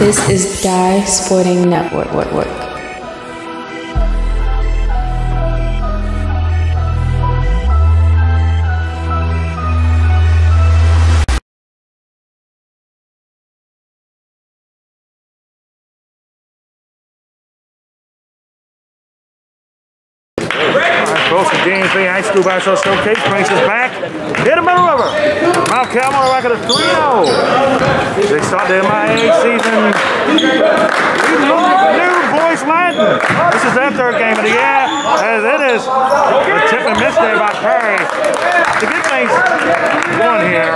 This is Dye Sporting Network. Folks from James Bay High School Basketball Showcase brings us back in the middle river. Mount Carmel record of 3-0. They start their MIA season. New Boys Latin. This is their third game of the year. As it is a tip and miss there by Perry. The good things won here.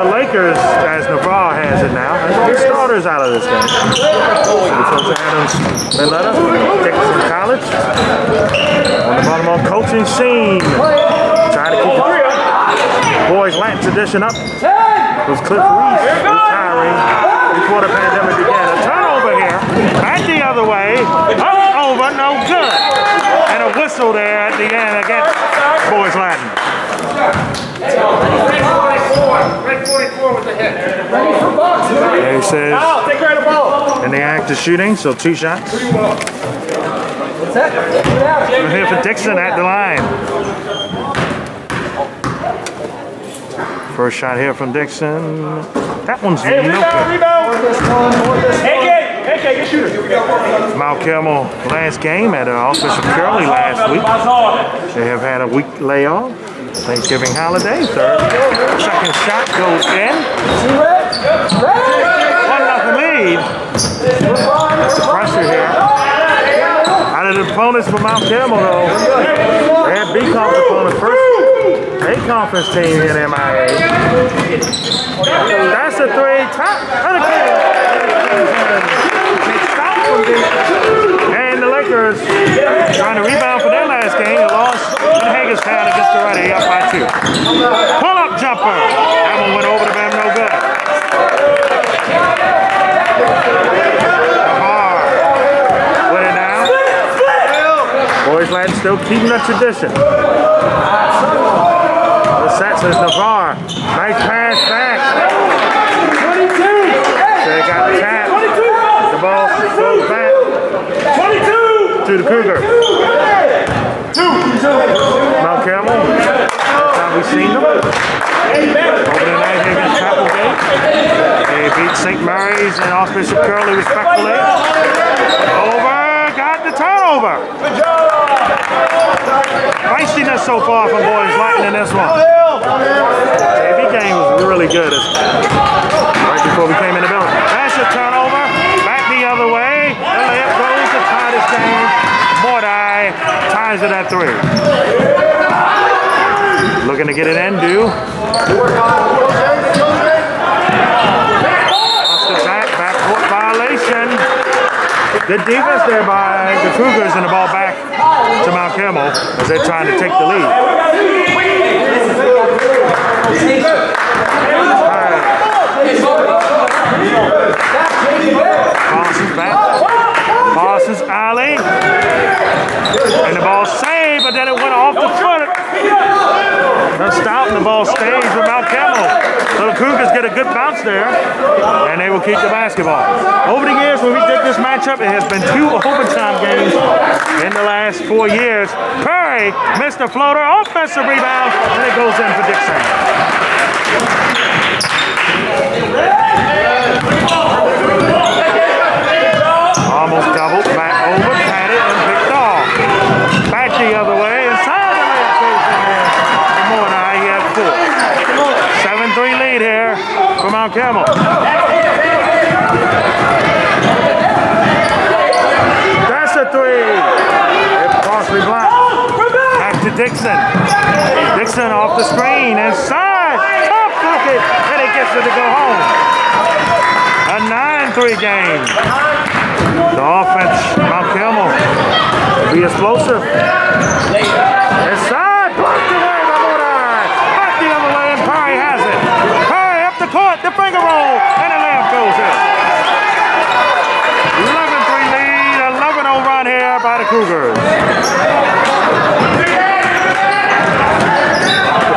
The Lakers, as Navarre has it now, has two starters out of this game. Coach Adams Milletta, Dickinson College. On the Baltimore coaching scene. Trying to keep the boys Latin tradition up. Was Cliff Reese retiring before the pandemic began. A turnover here. Back the other way. Up, over, no good. And a whistle there at the end against boys Latin. Yeah, he says in the act of shooting, so two shots. We're here for Dixon at the line. First shot here from Dixon. That one's no good. Mount Carmel last game at an Archbishop Curley last week. They have had a week layoff. Thanksgiving holiday. Third, second shot goes in. One nothing lead. That's the pressure here. Out of the opponents for Mount Carmel though, they had B conference opponent first. A conference team in MIA. That's a three. Top. And the Lakers trying to rebound for their last game. They lost in Hagerstown against the Ready up by two. Pull up jumper. That one went over the rim, no good. Lamar with it now. Boys Latin still keeping the tradition. The set says Navarre. Nice pass back. To the Cougar. Mount Carmel. Now we've seen them. Over the night against Chapelgate. They beat St. Mary's and Archbishop Curley respectfully. Over. Got the turnover. Feistiness so far from boys Latin in this one. JV game was really good right before we came in the building. That's a turnover. Back the other way. Layup goes to tie this game. It at three. Looking to get it in, do. Off the back, backcourt violation. Good defense there by the Cougars and the ball back to Mount Carmel as they're trying to take the lead. Parsons back. Parsons alley. And the ball saved, but then it went off the foot. No stop, and the ball stays with Mount Carmel. So the Cougars get a good bounce there, and they will keep the basketball. Over the years, when we did this matchup, it has been two overtime games in the last four years. Perry missed a floater, offensive rebound, and it goes in for Dixon. Almost doubled, back over, patted, and picked off. Back the other way, inside the layup goes in there. For Mordai, he had four. 7-3 lead here for Mount That's a three. It's partially blocked. Back to Dixon. Dixon off the screen, inside. Top bucket, and he gets it to go home. A 9-3 game. The offense, Mount Carmel, will be explosive. Inside, Cougars. The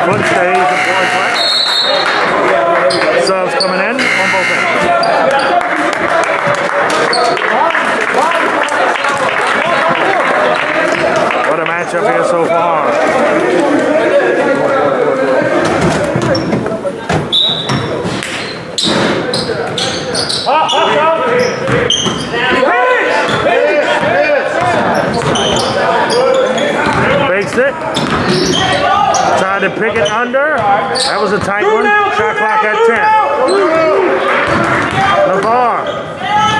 front stays at wide. Serves coming in on both ends. What a matchup here so far. Pick it under. That was a tight one. Shot clock at 10. LeVar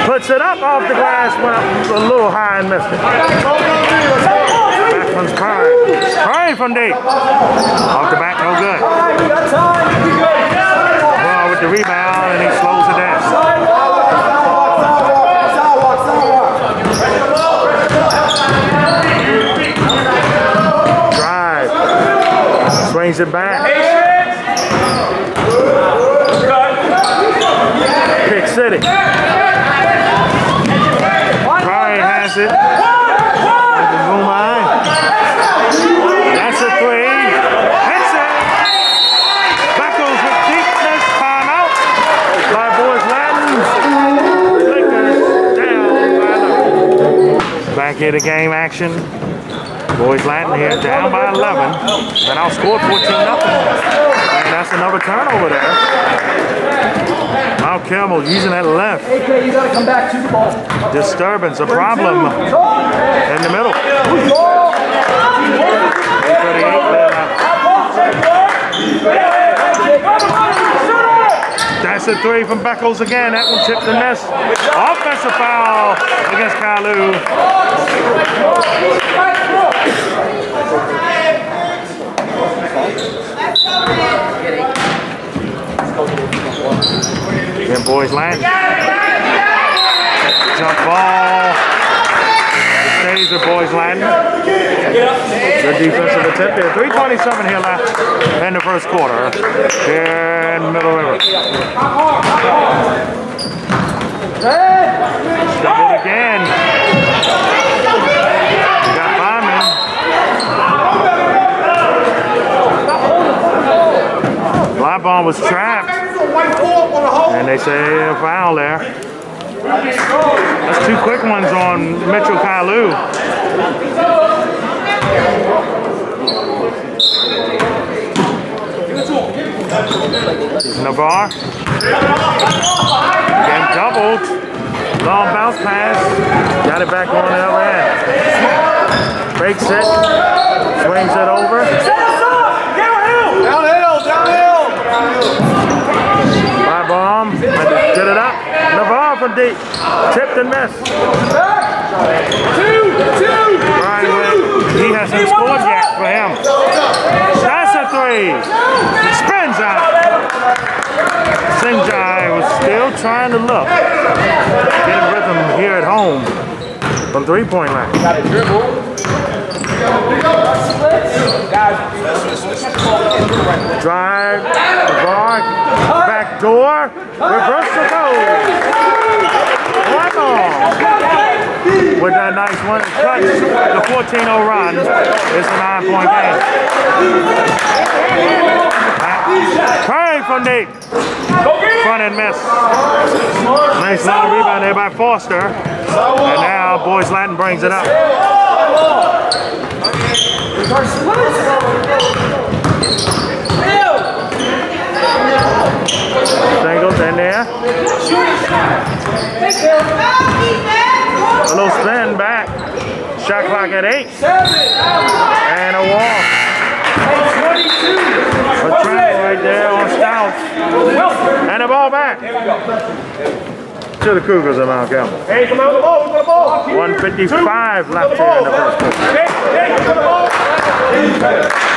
puts it up off the glass, went up a little high and missed it. Back one's Curry. Curry from deep. Off the back, no good. Well, with the rebound, and he slows it down. Drive. Swings it back. Pick City. Has it. That's a three. Hits it. Beckles with deepness. Timeout. By Boys Latin. Down by Back here to game action. Boys Latin here down by 11. Then I'll score 14 nothing. And that's another turnover there. Mount Carmel using that left. AK, you gotta come back to the ball. Disturbance, a problem in the middle. 38. That's a three from Beckles again. That one tipped the miss. Offensive foul against Kalu. Again, boys land. Jump ball. Stays with boys landing. Good defensive attempt there. 327 here left in the first quarter here in Middle River. Did it again. We got Lyman. Lyman was trapped. And they say a foul there. That's two quick ones on Mitchell Kalu. Navarre. Again doubled. Long bounce pass. Got it back on the other end. Breaks it. Swings it over. Downhill, downhill. By bomb. Get it up. Navarre from deep. Tipped and missed. Two, two. Brian Witt, he hasn't scored yet for him. That's a three. Spins out. Sinjai was still trying to look. Getting rhythm here at home from three-point line. Got a dribble. Drive, Navarre, back door, reversal goal. With that nice one touch, the 14-0 run it's a nine-point game. Curry from deep. Front and miss. Nice long rebound there by Foster. And now Boys Latin brings it up. Singles in there. A little spin back. Shot clock at eight. And a walk. A travel right there on Stout. And a ball back. To the Cougars of Mount Carmel. Hey, come out the ball. Look at the ball. 155 left here in the first quarter.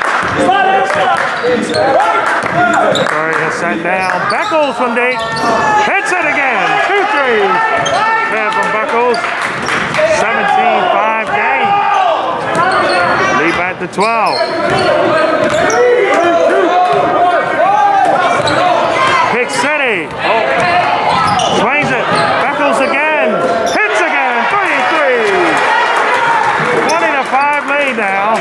Curry has sat down. Beckles from deep. Hits it again. Two threes. There from Beckles. 17-5 game. Lead back to 12. Pick City. Oh. Swings it. Beckles again. Hits again. Three threes. 20 to 5 lead now.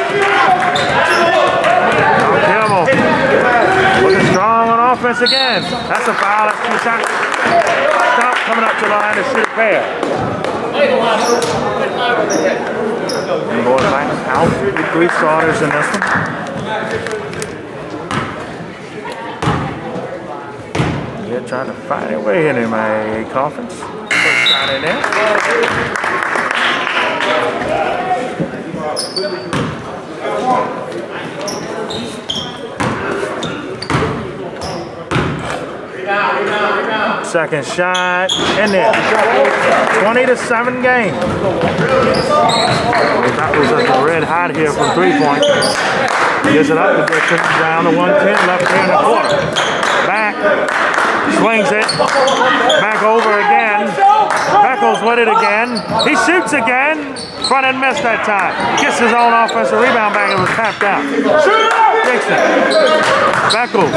Mount Carmel looking again. That's a foul. That's two. Stop coming up to the line to shoot a pair. And boy, back out with three starters in this one. They're trying to find their way into my conference. First shot in there. Second shot in there. 20 to 7 game. That was looking red hot here from three point. Gets it up to Dixon. Down to 110. Left the quarter. Back. Swings it. Back over again. Beckles with it again. He shoots again. Front end missed that time. Gets his own offensive rebound back and was tapped out. Dixon. Beckles.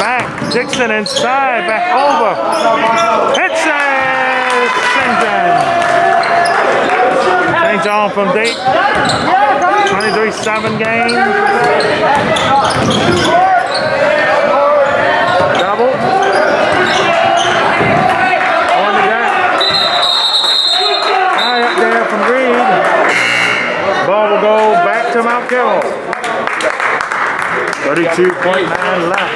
Back. Dixon inside. Back over. Hits it. St. John from deep. 23-7 game. Double. On the back. High up there from Reed. Ball will go back to Mount Carmel. 32.9 left.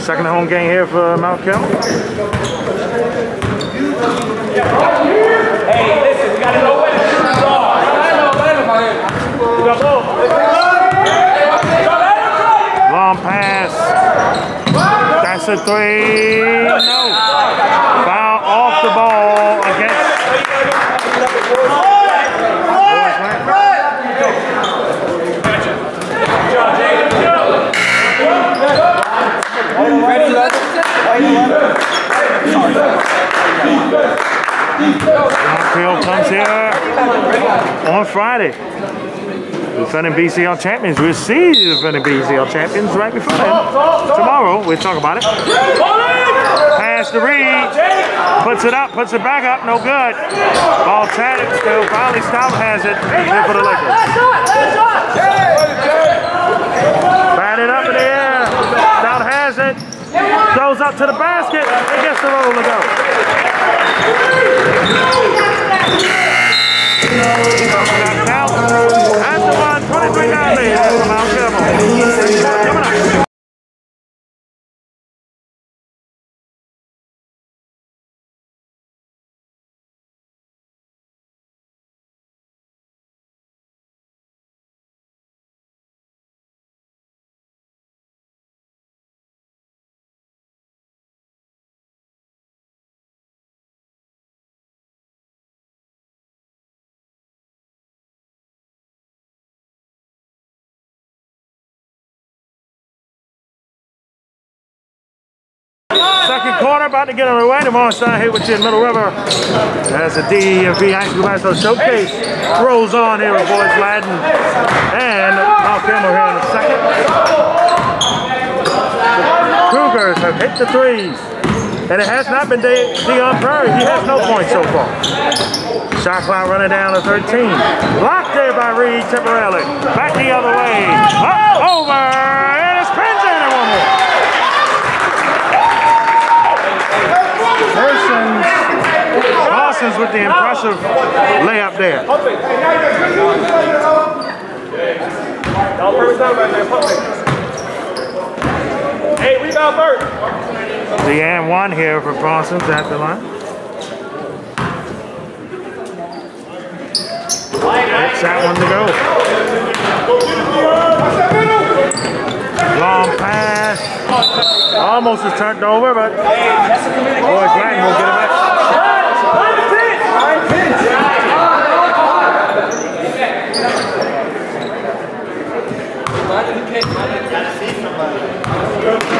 Second home game here for Mount Carmel. Hey, listen, we gotta. Long pass. That's a three. No. Foul off the ball against. Field comes here on Friday. The defending BCL champions. We'll see the defending BCL champions right before then. Tomorrow, we'll talk about it. Pass to Reed. Puts it up, puts it back up, no good. Ball tatted still. Finally, Stout has it here for the Lakers. Batted up in the air. Stout has it. Goes up to the basket and gets the roll to go. Now, Second quarter, about to get underway. Tomorrow Stein here with you in Middle River as the DEFB High School Basketball Showcase rolls on here with Boys Latin and Mount Carmel here in a second. Cougars have hit the threes. And it has not been De- Dion Prairie. He has no points so far. Shot clock running down to 13. Blocked there by Reed temporarily. Back the other way. Up, over, and it's Pinson and one more. Parsons, Parsons with the impressive layup there. Hey, rebound first. The and one here for Parsons at the line. It's that one to go. Long pass. Almost is turned over, but Boy Latin will get it back. Back, down. Cuts inside.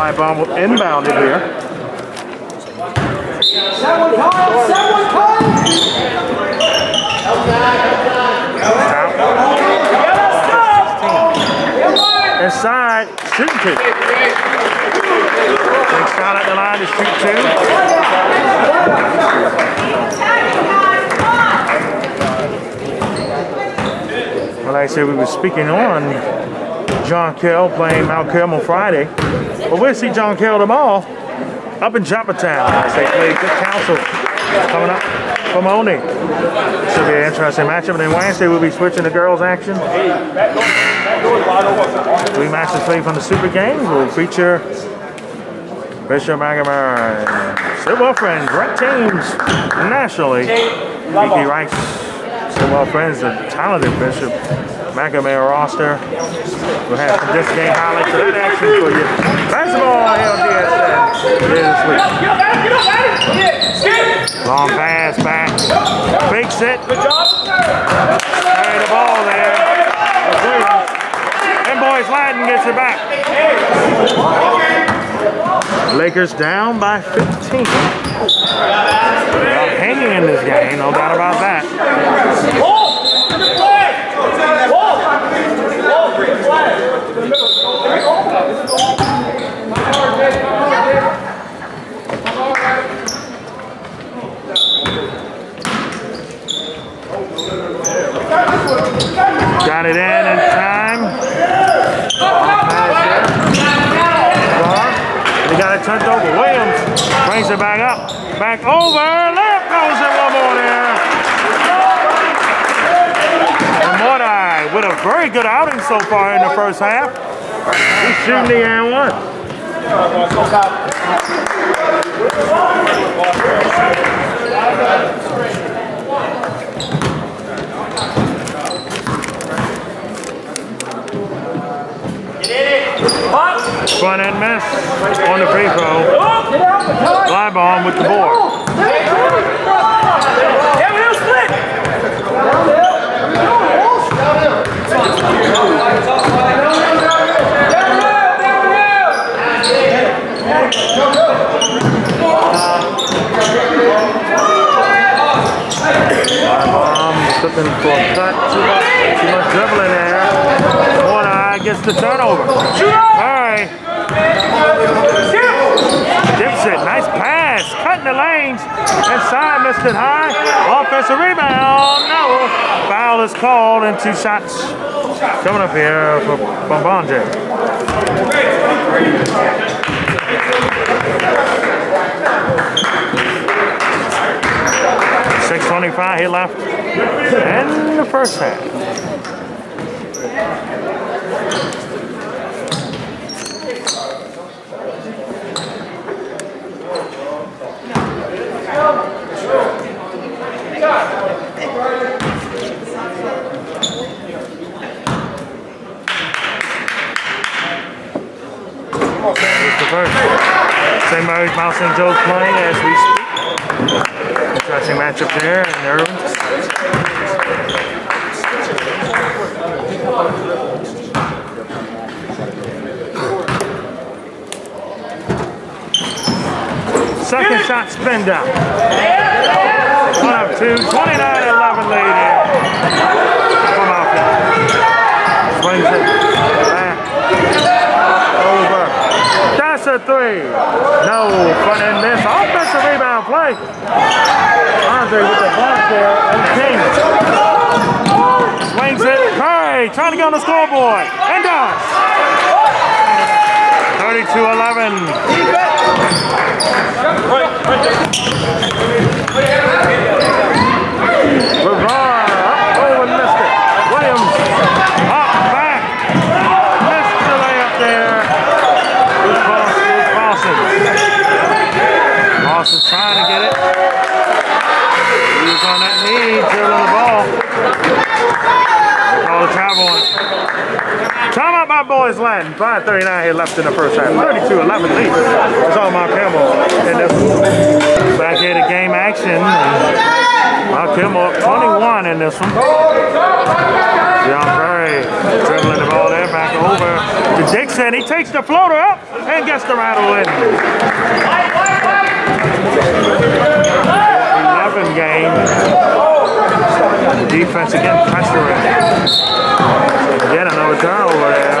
Live bomb will inbound it here. Out. Inside, shooting two. Takes shot at the line to shoot two. Well, like I said, we were speaking on John Carroll playing Mount Carmel Friday. But we'll see John Carroll tomorrow up in as they play Good Counsel coming up from Olney. Should be an interesting matchup. And then Wednesday we'll be switching to girls action. Three matches played from the Super Games We'll feature Bishop McNamara and Sidwell Friends, ranked teams nationally. Kiki ranks Sidwell Friends, the talented Bishop McNamara roster. We'll have some this game highlights of that action for you. Basketball LDS. Long pass back. Fakes it. Carry the ball there. And boys Latin gets it back. Lakers down by 15. They're hanging in this game, no doubt about that. Got it in in time. They got it turned over. Williams brings it back up. Back over. Layup goes in one more there. And Mordai with a very good outing so far in the first half. He's shooting the and one. Front end miss on the free throw. Fly bomb with the board. Fly bomb for a. Too much, too much dribbling there. Mordai the turnover. Hurry. Dips it. Nice pass. Cutting the lanes. Inside, missed it high. Offensive rebound. No. Foul is called and two shots coming up here for Bombanje. Six twenty-five. He left in the first half. First. St. Mary's Mount St. Joe's playing as we speak. Interesting matchup there in Irving. Second shot spin down. One of two, 29-11 lead here. From outfield. Swings it back. Over. That's a three. No, front end miss. Offensive rebound play. Andre with the block there. And King. Swings it. Curry trying to get on the scoreboard. And does. 32-11. Boys Latin. 5.39 here left in the first half. 32-11 lead. It's all Mount Carmel. And back here to game action. Mount Carmel up 21 in this one. John Perry dribbling the ball there back over to Dixon. He takes the floater up and gets the rattle in. 11 game. Defense again, pressuring. Again, another turnover uh, there.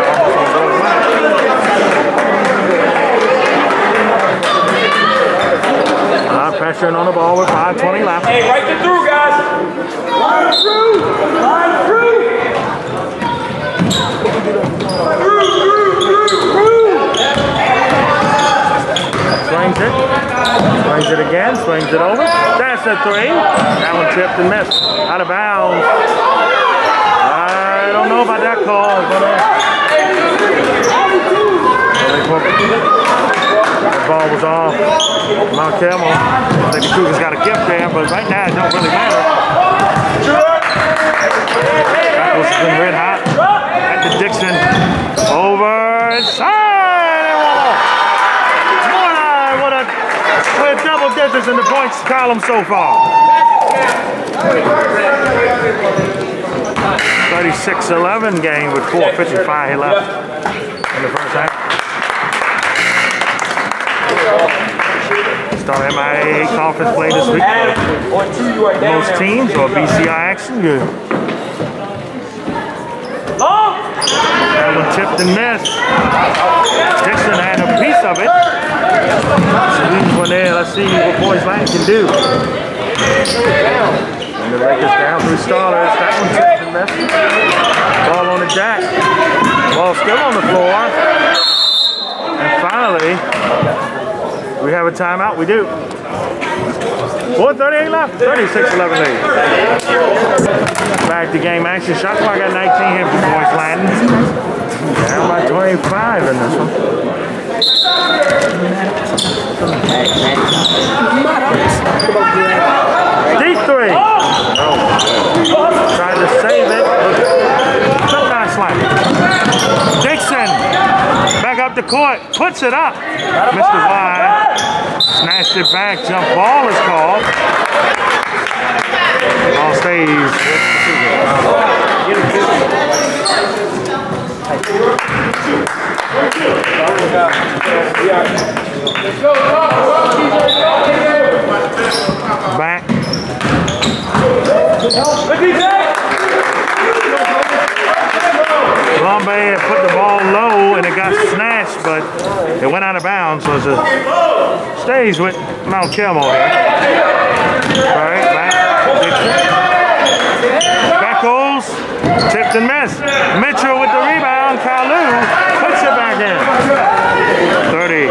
Pressuring on the ball with 5.20 left. Hey, right to through, guys. Line through. Line through. Through, through, through, through. Swings it. Swings it again. Swings it over. That's a three. That one tipped and missed. Out of bounds. I don't know about that call, but uh, that ball was off. Mount Carmel. I think the Cougars got a gift there, but right now it don't really matter. Beckles has been red hot. Back to Dixon. Over side and one. One eye. What a double digits in the points column so far. 36-11 game with 4.55 left in the first half. Start MIA conference play this week most teams or BCI action. Good. That one tipped and missed. Dixon had a piece of it. Squeeze one there. Let's see what Boys Land can do. And the Lakers down through starters. That one tipped and missed. Ball on the jack. Ball still on the floor. And finally, we have a timeout. We do. 438 left. 36-11 lead. Back to game action. Shot clock at 19 here for Boys Landing. Down by 25 in this one. Deep three. Oh. Tried to save it. Took that slam. Dixon. Back up the court. Puts it up. Mr. wide. Snatched it back. Jump ball is called. Ball stays with the Cougars. Back. Had put the ball low and it got snatched, but it went out of bounds, so it stays with Mount Carmel here. Right, back. Beckles, tipped and missed. Mitchell with the rebound. Kalu puts it back in. 30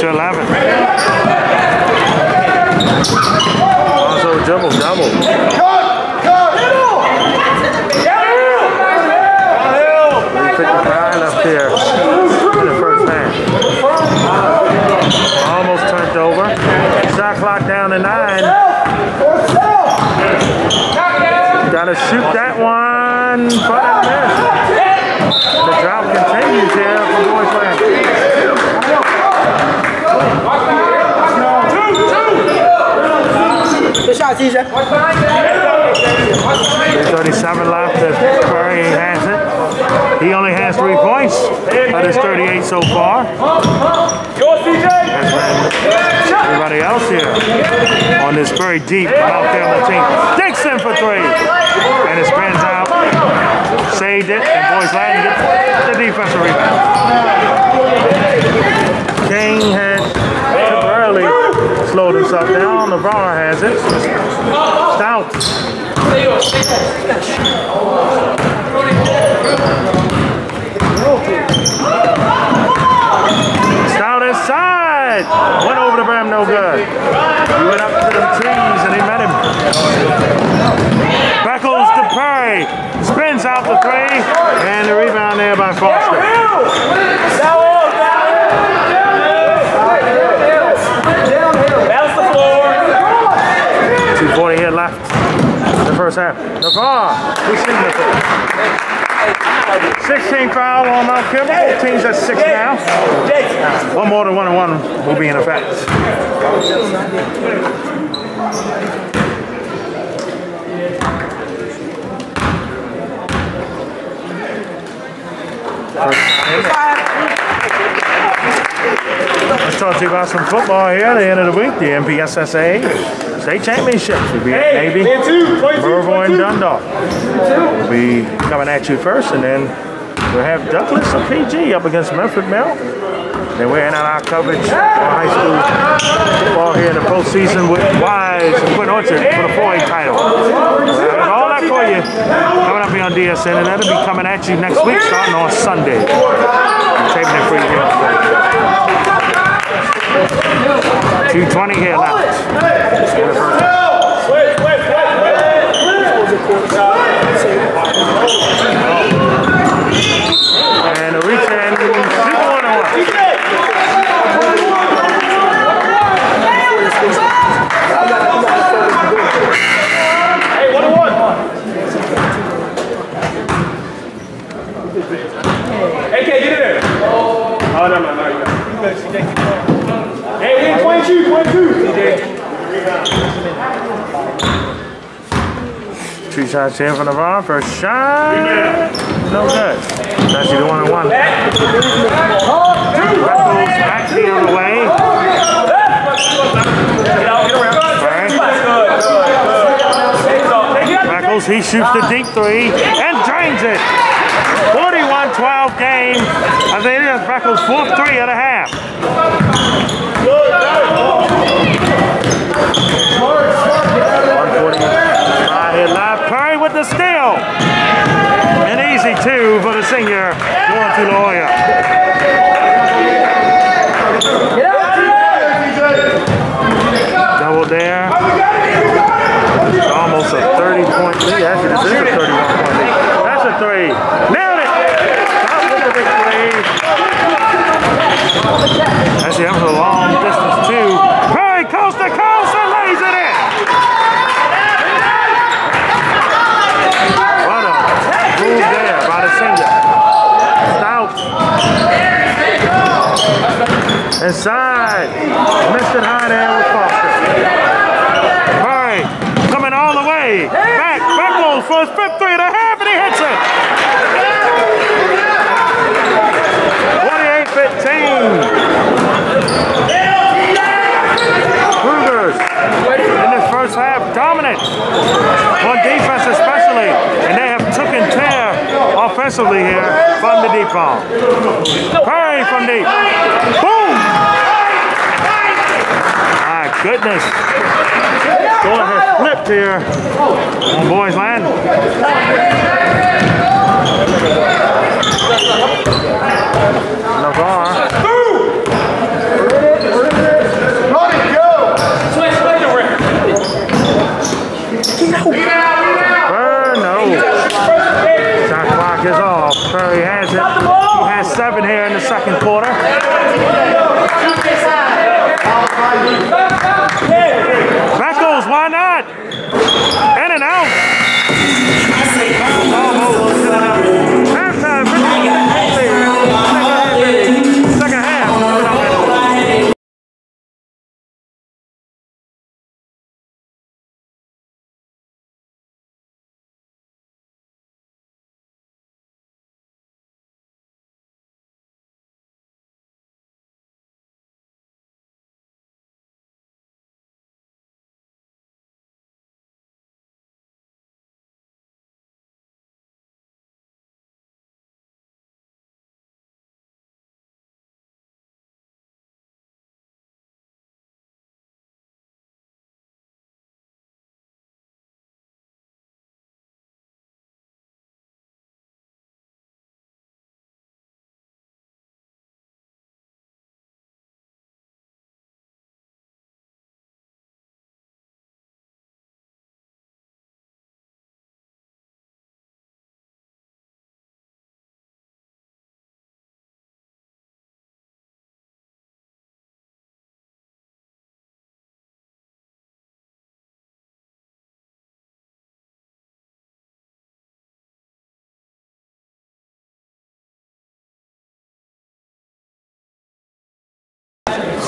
to 11. Also double double. 55 left here in the first half. Almost turned over. Shot clock down to nine. Gotta shoot that one. But it missed. The drought continues here for Boys Land. Good shot, TJ. 37 left as Curry has it. He only has three points out of his 38 so far. That's when everybody else here on this very deep Mount Carmel team. Dixon for three. And it spins out. Saved it. And Boys Latin gets the defensive rebound. King had temporarily slowed himself down. Navarro has it. Stout. Stout inside. Went over the brim, no good. He went up to the trees and he met him. Beckles to Perry. Spins out the three. And the rebound there by Foster. Bounce the floor. 240 here left in the first half. Navarre, this. 16 foul on Mount Carmel. Both teams at six now. One more than one and one will be in effect. Let's talk to you about some football here at the end of the week. The MPSSA State Championships will be at Navy, Mervo, and Dundalk. We'll be coming at you first, and then we'll have Douglas and PG up against Medford Mill. Then we're in on our coverage on high school football here in the postseason with Wise and Quince Orchard for the 4A title. We'll have all that for you coming up here on DSN, and that'll be coming at you next week starting on Sunday. I'm taping it for you here. 220 here left. And a reach super one. Hey, on one. AK, get in there. Oh, no, no, no, you got it. Hey, we in 22, 22. Two shots here from the bar. First shot. No good. It's actually the one and one. Beckles back the way. Beckles, he shoots the deep three and drains it. 41-12 game. I think it is Beckles' fourth three and a half. 145 here live. Curry with the steal. An easy two for the senior going to Loyola. Double there. Almost a 30 point lead. Actually, this is a 31 point lead. That's a three. Nailed it! Stop with the big three. Actually, that was a long distance too. Curry coast to coast and lays it in. What a move there by the senior. Stout. Inside. It high there with Foster. Curry coming all the way. Back. Beckles for his fifth three and a half, and he hits it. 28-15. Cougars in this first half dominant on defense especially, and they have taken care offensively here from the deep ball. Curry from deep. Boom! Goodness. Going has flipped here on Boys Land. Navarre.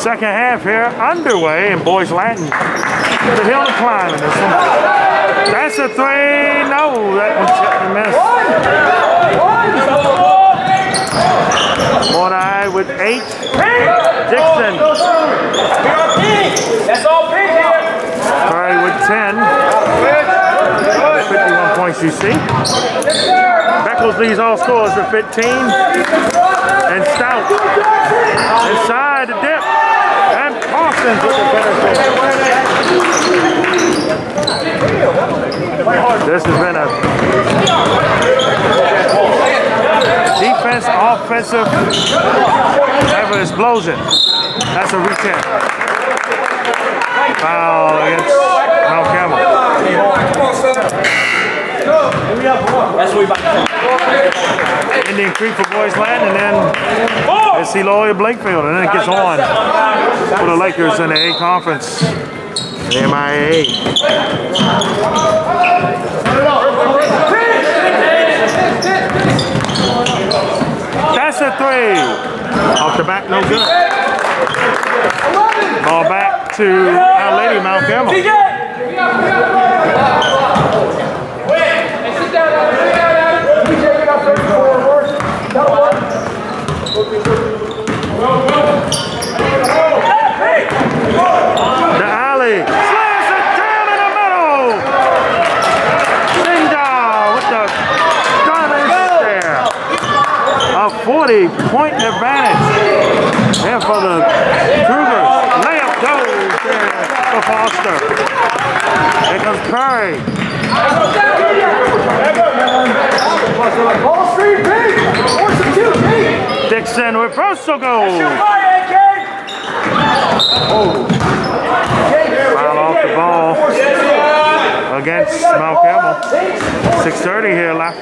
Second half here underway in Boys Latin. The hill to climb in this one. That's a three. No, that one's hit and miss. Mordai with eight. Dixon. That's all pink here. Curry with 10. 51 points you see. Beckles all scores with 15. And Stout inside the dip. With the finish. This has been a defense, offensive ever explosion. That's a in. Foul against Mount Carmel. That's what we about Indian Creek for Boys Latin, and then it's Loyola Blakefield, and then it gets on for the Lakers in the A Conference. The MIA. That's a three. Off the back, no good. Ball back to Our Lady Mount Carmel. The alley. Slams it down in the middle. Sindar with the diamond there. 40 point advantage. And for the Cougars. Layup goes there Foster. Here comes Pete. Dixon reversal goal. Foul off the ball against Mount Carmel. 6.30 here left.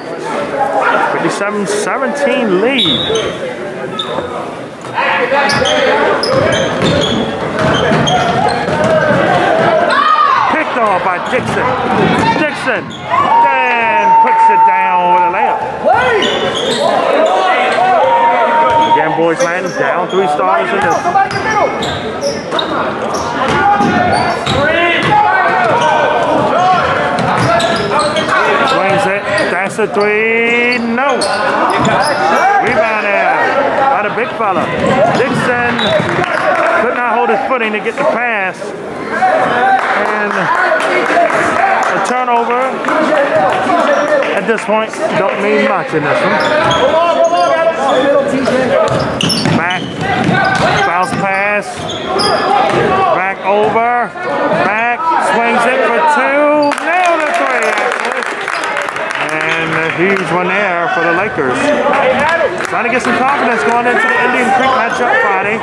57-17 lead. Picked off by Dixon. Dixon then puts it down with a layup. Again, Boys Latin down three starters in this. Come back in the middle. Swings it. That's a three. No. Rebound there by the big fella. Dixon could not hold his footing to get the pass. And a turnover at this point don't mean much in this one. Back. Bounce pass. Back over. Back. Swings it for two. Nailed a three, a huge one there for the Lakers. Trying to get some confidence going into the Indian Creek matchup Friday.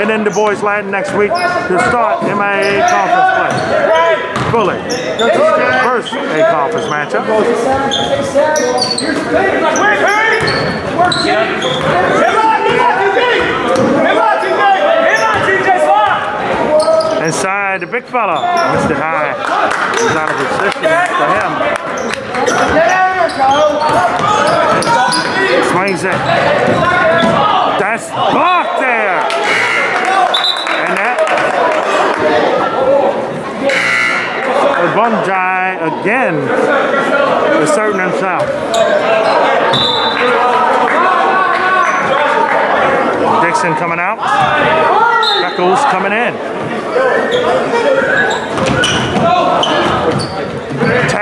And then the Boys Latin next week to start MIA conference play. Fully. First A conference matchup. Inside the big fella, Mr. High. He's out of position for him. Swings it. That's blocked there. And that. Bunjai again asserting himself. Dixon coming out. Beckles coming in.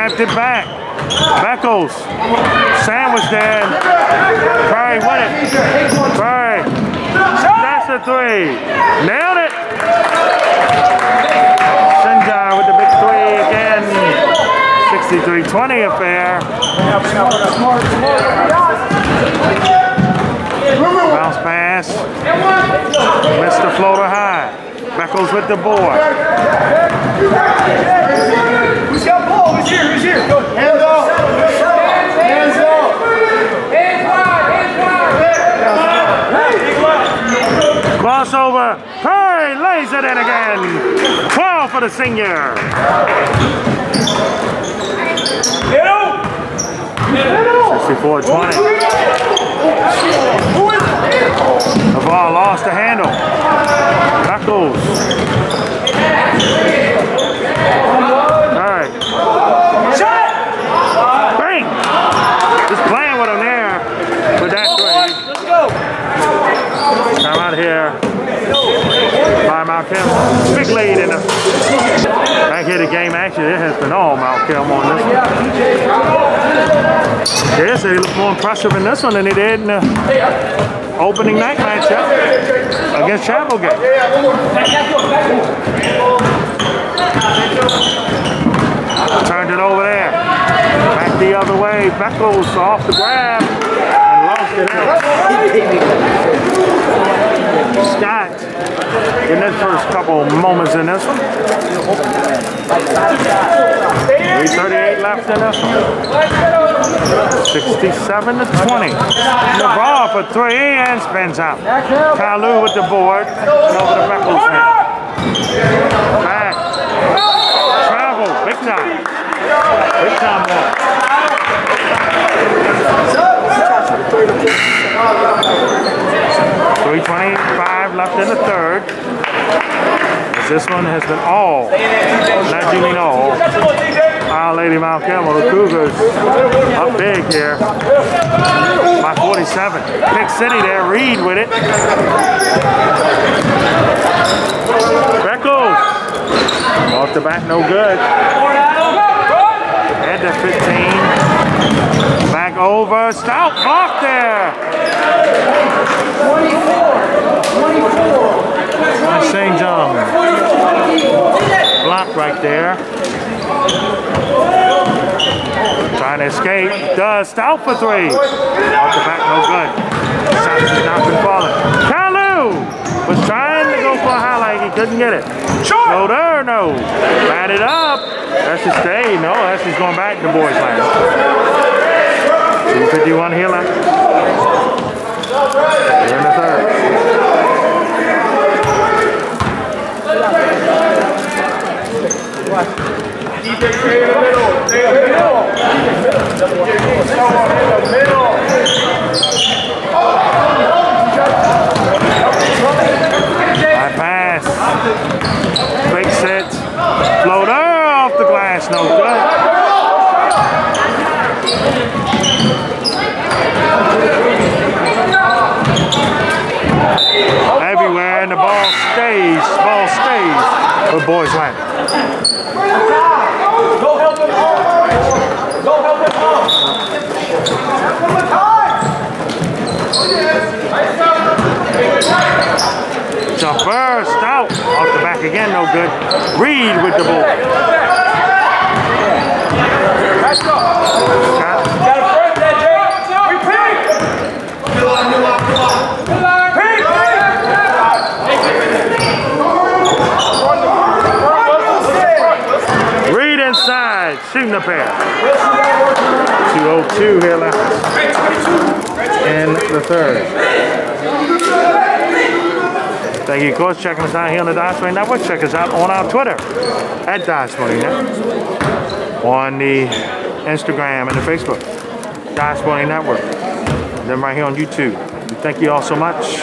Tapped it back. Beckles. Sandwich there. Curry win it. Curry. That's a three. Nailed it. Sinjar with the big three again. 63-20 affair. Bounce pass. Missed the floater high. Beckles with the board. Who's got ball? Who's here? Who's here? Go. Hands off. Hands off. Crossover. Curry lays it in again. 12 for the senior. Sixty-four twenty. Navarre lost the handle. Knuckles. All right. Bang! Just playing with him there that. Let's go. Out here by Mount. Big lead in the back. The game actually it has been all Mount Carmel on this one. Yes, they look more impressive in this one than they did in the opening night matchup against Chapelgate. Turned it over there. Back the other way. Beckles off the grab and lost it out. Scott in his first couple moments in this one. 338 left in this one. 67 to 20. Navarre for three and spins out. Kalu with the board. And over to Beckles now. Back. Travel. Big time. Big time one. 325 left in the third. As this one has been all, not you mean all, Our Lady Mount Carmel, the Cougars up big here by 47. Big City there, Reed with it. Beckles off the back, no good. Head to 15. Back over, stout block there. 24. St. John. Block right there. Trying to escape. Does stout for three. Off the back, no good. Shots has not been falling. Kalu was trying to go for a highlight. He couldn't get it. Shoulder, no. Bat it up. That's his stay. No, that's he's going back to Boys Latin. 251 here left. Here in the third. Stay in the middle. Stay in the middle. In the middle. High pass. Fake set. Floater off the glass. No good. Everywhere and the ball stays. Ball stays for Boys Latin. Go help him home. Go help him home. Jumper stout off the back again. No good. Reed with the ball. Scott Got a first that Jay. We pink. Reed inside, shooting the pair. 202 here left in the third. Thank you, coach. Checking us out here on the Dice Money Network. Check us out on our Twitter at Dice Money Net. On the Instagram and the Facebook. Dice Money Network. Then right here on YouTube. Thank you all so much.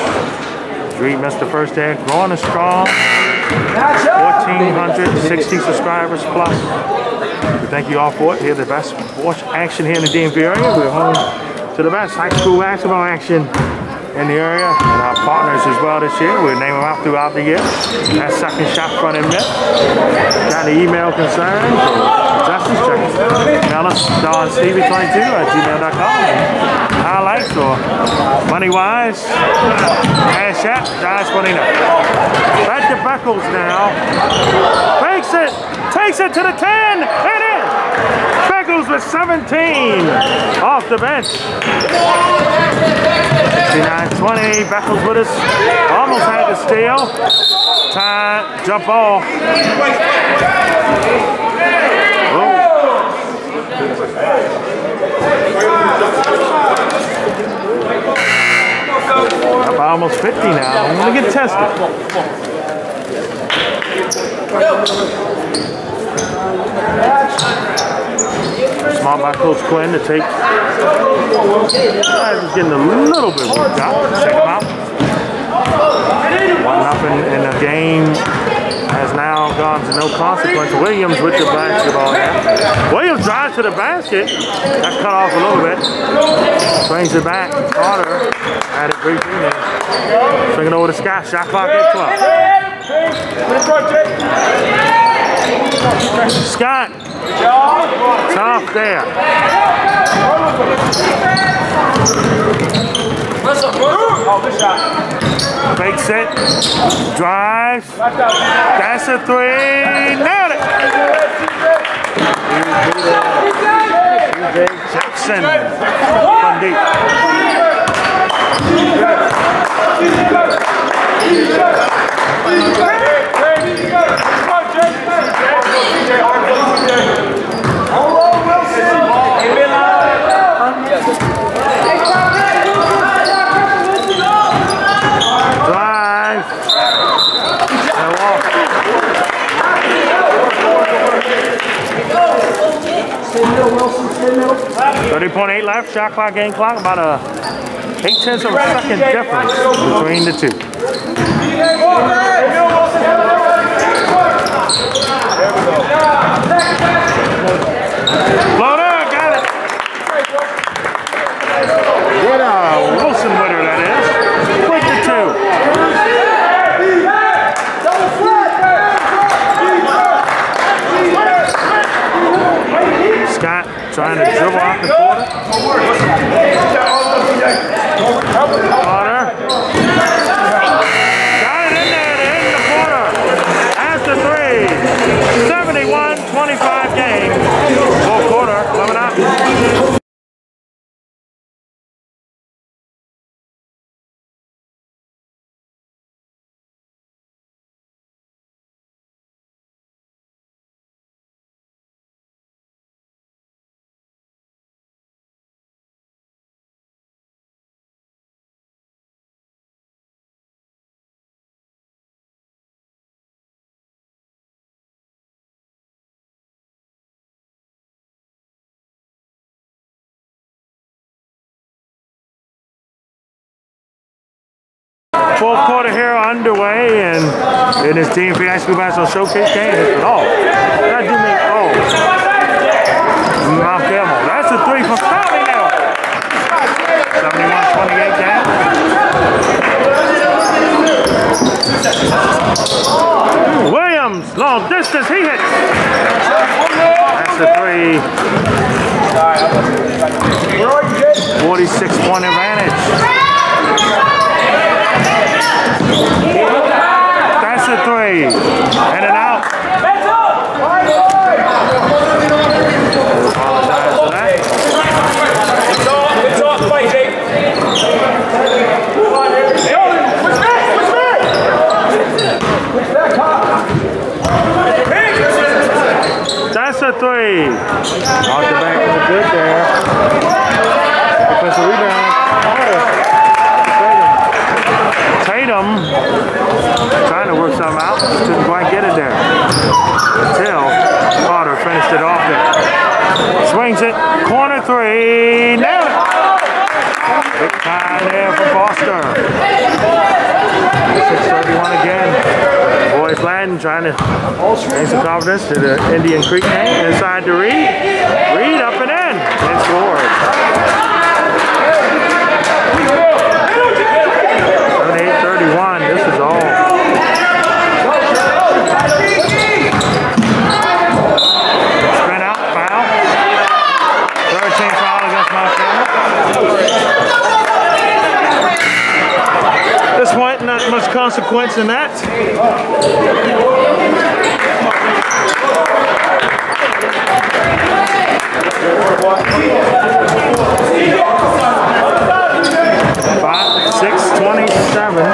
Dream missed the first day. Growing and strong. 1,460 subscribers plus. Thank you all for it. Hear the best sports action here in the DMV area. We're home to the best high school basketball action in the area. And our partners as well this year. We'll name them out throughout the year. That second shot front and mid. Got any email concerns justice check us. Email us donstevie22 at gmail.com. Highlights or money wise. Cash app, money now. Back to Beckles now. Fakes it, takes it to the 10, and with 17 off the bench. 59-20, Beckles with us. Almost had to steal. Time, jump ball. Oh. Up almost 50 now. I'm gonna get tested. Smart by Coach Quinn to take. Uh, He's getting a little bit worked out. Check him out. One nothing in the game has now gone to no consequence. Williams with the basketball now. Williams drives to the basket. That's cut off a little bit. Swings it back. Carter had it briefly. Then swinging over to Scott. Shot clock at 12. Scott. Tough there. Oh, good set. Drives. That's a three. Nailed it. Jackson. From deep. Come on, Jay. 30.8 left, shot clock, game clock, about a 8 tenths of a second difference between the two. Fourth quarter here underway, and in this Team Free High School Basketball Showcase game, all. That do mean all. Mount Carmel. That's a three from Tommy now. 71-28 down. Williams, long distance, he hits. That's a three. 46 point advantage. That's a three. And an out. Three. Off the back of the good there. Defensive rebound. Tatum. Tatum trying to work something out. Just couldn't quite get it there. Until Carter finished it off there. Swings it. Corner three. Nailed it. Big time there for Foster. 631 again. Boys Latin trying to gain some confidence to the Indian Creek game. Inside to Reed. Consequence in that. Five, six, twenty-seven.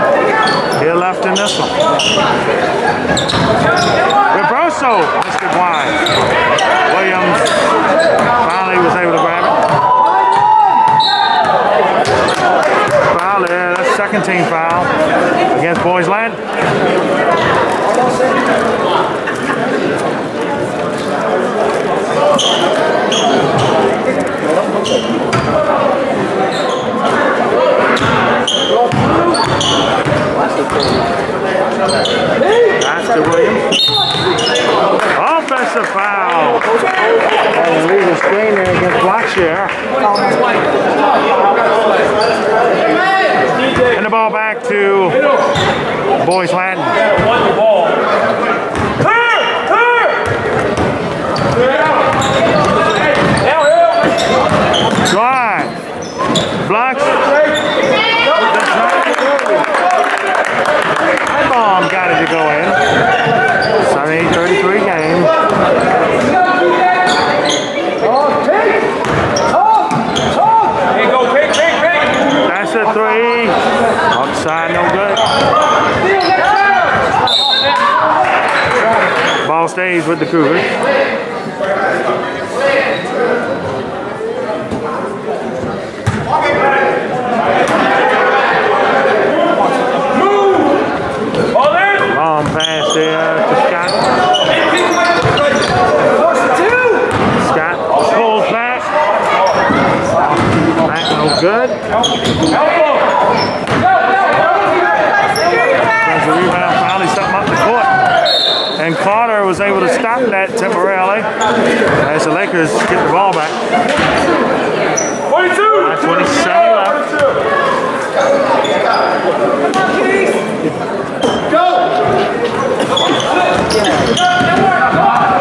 Here left in this one. Rebroso, Mr. Wide. Williams finally was able to grab it. Foul that's second team foul Boys Latin. That's Williams. Offensive foul. And the legal screen there against Blackshare. And the ball back to Boys Latin. Drive. Blocks. That bomb got it to go in. 78-33 game. Hey, go, pick, pick, pick. That's a three. Outside, no good. Ball stays with the Cougars. Ball in. Long pass there to Scott. Scott pulls back. Lakers get the ball back. 22. 27 left.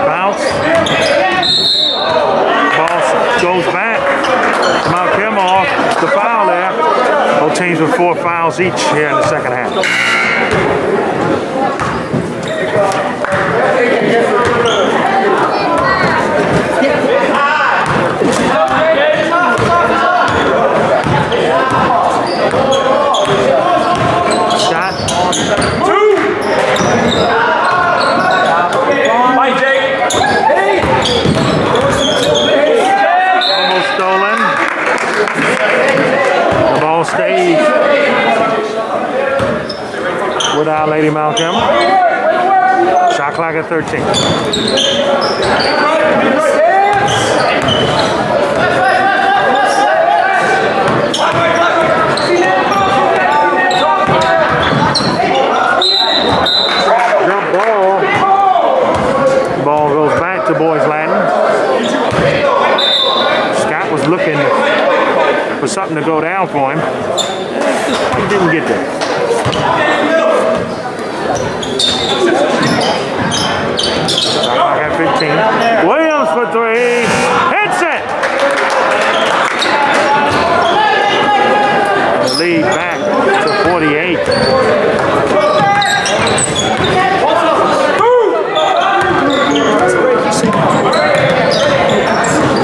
Bounce. Ball goes back. Mount Carmel, the foul there. Both teams with four fouls each here in the second half. Shot. Two. Mike Jake. Almost stolen. The ball stays our Lady Mount Carmel. Shot clock at 13. Jump ball. Ball goes back to Boys Latin. Scott was looking for something to go down for him. He didn't get there. Shot clock at 15. Williams for three. Hits it! The lead back to 48.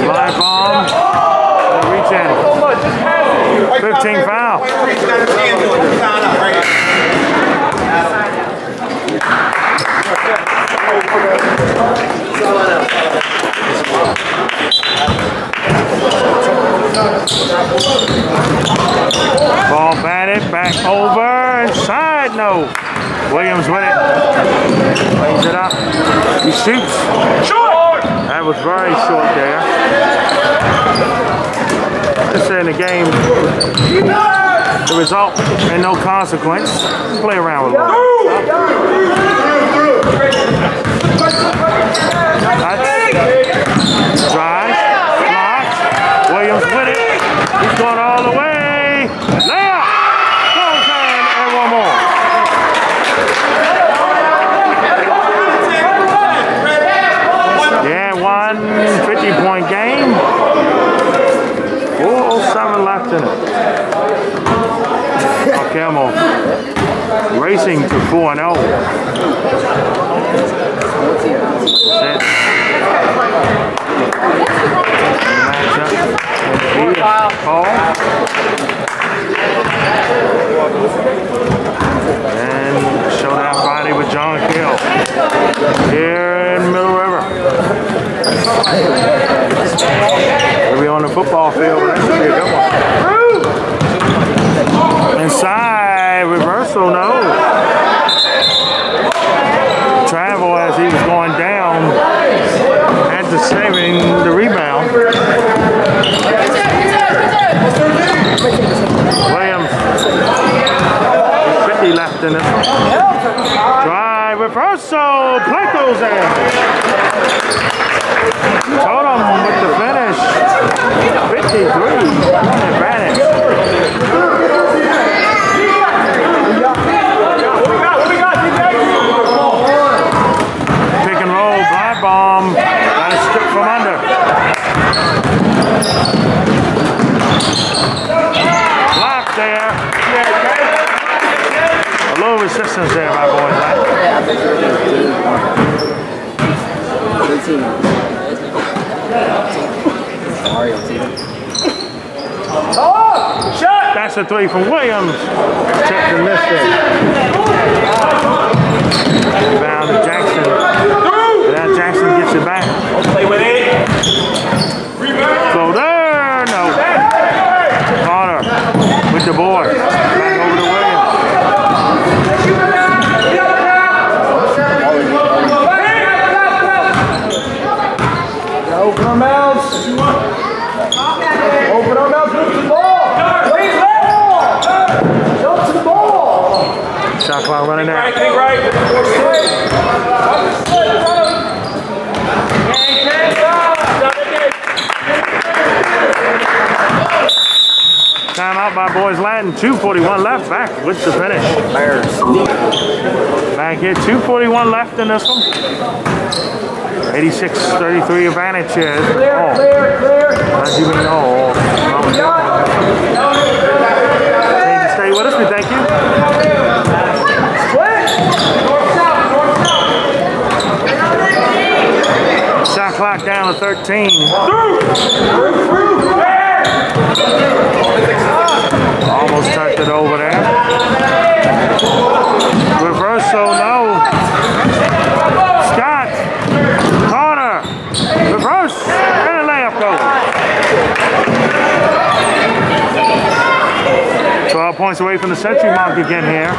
Live bomb. They'll reach in. 15 foul. Ball batted back over and side no. Williams with it. Lays it up. He shoots. Short. That was very short there. Just in the game, the result and no consequence. Play around with it. Touch. Drive. Blocked. Williams with it. He's going all the way. Layup. Goes in and one more. Yeah, one 50 point game. 407 left in it. Carmel racing to 4 and 0. Set. And here, Paul. And showdown Friday with John Carroll here in Middle River. We'll be on the football field, that should be a good one. Reversal, no. Travel as he was going down, had to saving the rebound. Williams, 50 left in it. Drive, reversal, play goes in. Tatum with the finish. 53. Advantage. What we got? What we got, DJ? Pick and roll, blind bomb. Got it stripped from under. Block there. A little resistance there, my boy. Shot. That's a three from Williams. Check and missed it. Rebound to Jackson. Now Jackson gets it back. Play with it. Go there, no. Carter with the board. Back over to Williams. Open our mouths. Open our mouths. Look to the ball. Wait, Jump to the ball. Shot clock running Right, out. kick right. Latin, 241 left, back with the finish. Back here, 241 left in this one. 86-33 advantage here. Oh, Clear, clear. as you know. Change stay thank you. Down to 13. Almost tucked it over there. Reversal, no. Scott. Carter. Reverse. And a layup goes. 12 points away from the century mark again here.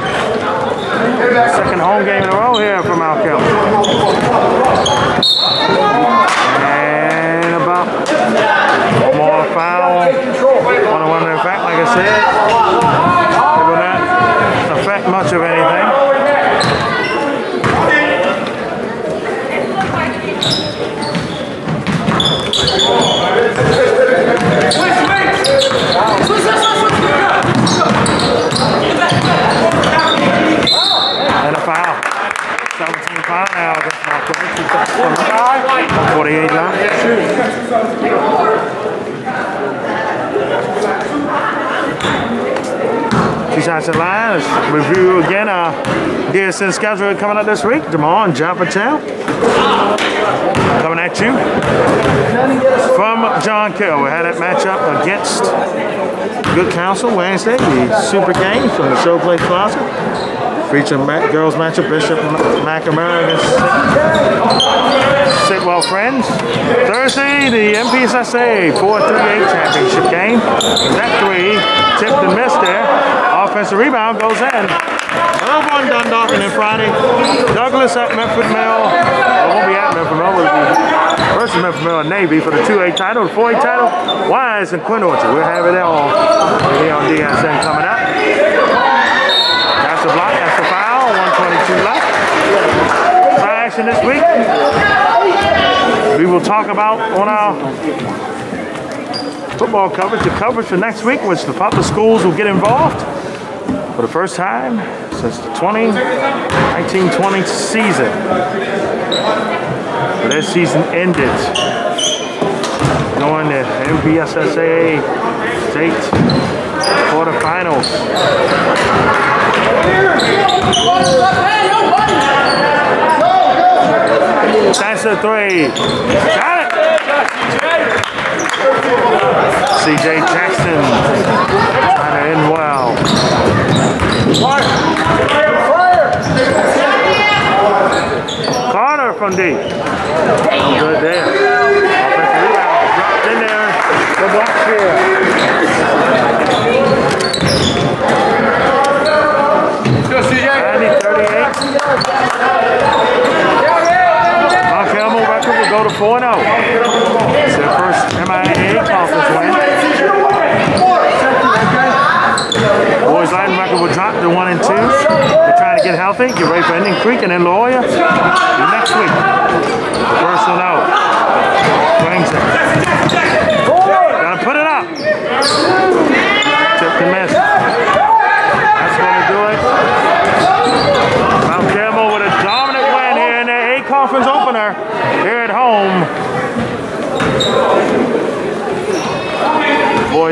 Second home game in a row here for Mount Carmel. Like I said. It will not affect much of anything. And a foul. 17 foul now against Mount Carmel. 48 left. At line. Let's review again our DSN schedule coming up this week. And John Patel. Coming at you from John Carroll. We had that matchup against Good Counsel Wednesday, the Super Game from the Showplay Plaza. Featuring ma- girls matchup Bishop McNamara against Sidwell Friends. Thursday, the MPSSA 438 championship game. That three tipped and missed there. Offensive rebound goes in. Another one Dundalk, and then Friday, Douglas at Milford Mill. Well, won't be at Milford Mill. Will be versus Milford Mill and Navy for the 2A title, the 4A title. Wise and Quince Orchard. We'll have it all here on DSN coming up. That's the block. That's the foul. 122 left. High action this week. We will talk about on our football coverage, the coverage for next week, which the public schools will get involved for the first time since the 20, 1920 season. So that season ended. Going to MPSSA state quarterfinals. That's the three. CJ Jackson trying to end well. Carter from D. No good there. Offensive rebound. Dropped in there. The block here. Go, CJ. 90 38. Mount Carmel record will go to 4 0. It's their first MIAA conference win. Boys Latin record will drop to 1 and 2. They're trying to get healthy, get ready for Indian Creek and then Loyola next week. First one out. Brings it. Gotta put it up. Tipped and missed. That's gonna do it. Mount Carmel with a dominant win here in their A conference opener here at home.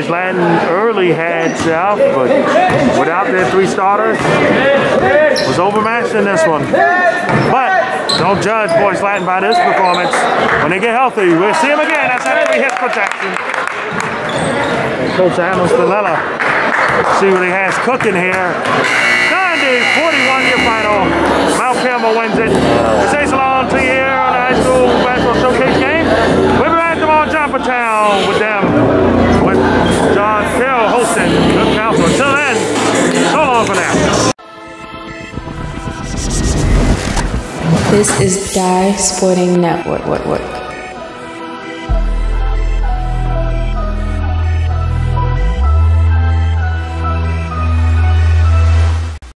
Boys Latin early had South, but without their three starters, was overmatched in this one. But don't judge Boys Latin by this performance. When they get healthy, we'll see them again. That's that three hit protection. Coach Adam Spinella, see what he has cooking here. 90 41 your final. Mount Carmel wins it. It stays along to here on the high school basketball showcase game. We'll be back tomorrow in Town with them, Carroll hosting the council. Until then, so long for now. This is Dye Sporting Network. What? work.